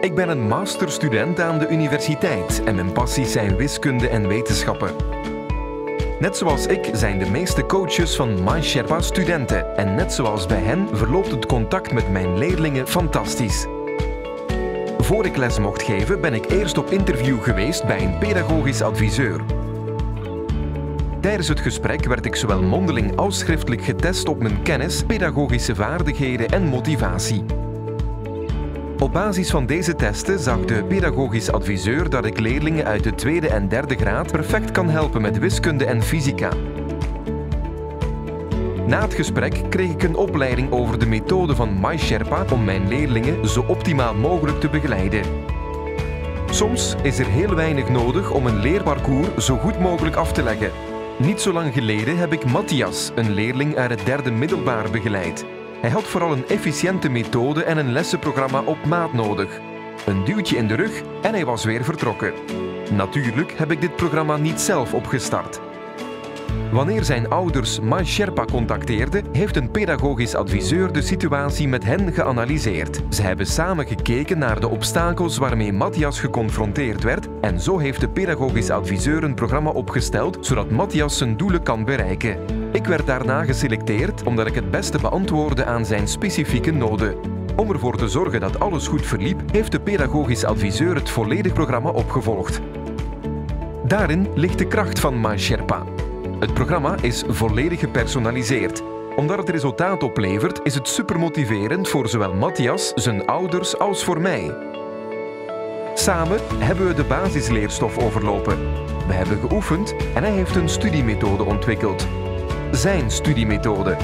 Ik ben een masterstudent aan de universiteit en mijn passies zijn wiskunde en wetenschappen. Net zoals ik zijn de meeste coaches van MySherpa studenten en net zoals bij hen verloopt het contact met mijn leerlingen fantastisch. Voor ik les mocht geven ben ik eerst op interview geweest bij een pedagogisch adviseur. Tijdens het gesprek werd ik zowel mondeling als schriftelijk getest op mijn kennis, pedagogische vaardigheden en motivatie. Op basis van deze testen zag de pedagogisch adviseur dat ik leerlingen uit de tweede en derde graad perfect kan helpen met wiskunde en fysica. Na het gesprek kreeg ik een opleiding over de methode van MySherpa om mijn leerlingen zo optimaal mogelijk te begeleiden. Soms is er heel weinig nodig om een leerparcours zo goed mogelijk af te leggen. Niet zo lang geleden heb ik Matthias, een leerling uit het derde middelbaar, begeleid. Hij had vooral een efficiënte methode en een lessenprogramma op maat nodig. Een duwtje in de rug en hij was weer vertrokken. Natuurlijk heb ik dit programma niet zelf opgestart. Wanneer zijn ouders My Sherpa contacteerden, heeft een pedagogisch adviseur de situatie met hen geanalyseerd. Ze hebben samen gekeken naar de obstakels waarmee Matthias geconfronteerd werd en zo heeft de pedagogisch adviseur een programma opgesteld zodat Matthias zijn doelen kan bereiken. Ik werd daarna geselecteerd omdat ik het beste beantwoordde aan zijn specifieke noden. Om ervoor te zorgen dat alles goed verliep, heeft de pedagogisch adviseur het volledig programma opgevolgd. Daarin ligt de kracht van MySherpa. Het programma is volledig gepersonaliseerd. Omdat het resultaat oplevert, is het supermotiverend voor zowel Matthias, zijn ouders als voor mij. Samen hebben we de basisleerstof overlopen. We hebben geoefend en hij heeft een studiemethode ontwikkeld. Zijn studiemethode.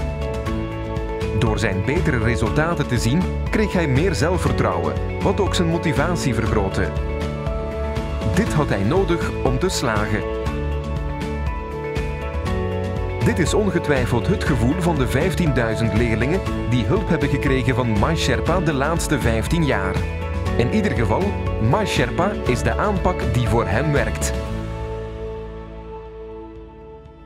Door zijn betere resultaten te zien, kreeg hij meer zelfvertrouwen, wat ook zijn motivatie vergrootte. Dit had hij nodig om te slagen. Dit is ongetwijfeld het gevoel van de 15.000 leerlingen die hulp hebben gekregen van MySherpa de laatste 15 jaar. In ieder geval, MySherpa is de aanpak die voor hem werkt.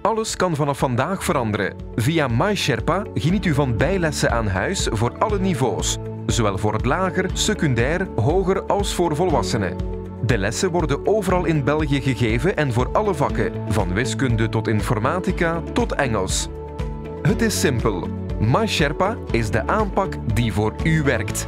Alles kan vanaf vandaag veranderen. Via MySherpa geniet u van bijlessen aan huis voor alle niveaus, zowel voor het lager, secundair, hoger als voor volwassenen. De lessen worden overal in België gegeven en voor alle vakken, van wiskunde tot informatica tot Engels. Het is simpel. MySherpa is de aanpak die voor u werkt.